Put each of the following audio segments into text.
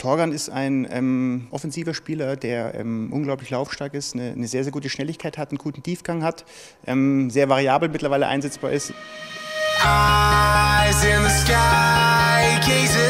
Torgan ist ein ähm, offensiver Spieler, der ähm, unglaublich laufstark ist, eine, eine, sehr, sehr gute Schnelligkeit hat, einen guten Tiefgang hat, ähm, sehr variabel mittlerweile einsetzbar ist. Eyes in the sky, gazing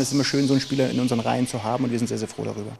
Es ist immer schön, so einen Spieler in unseren Reihen zu haben und wir sind sehr, sehr froh darüber.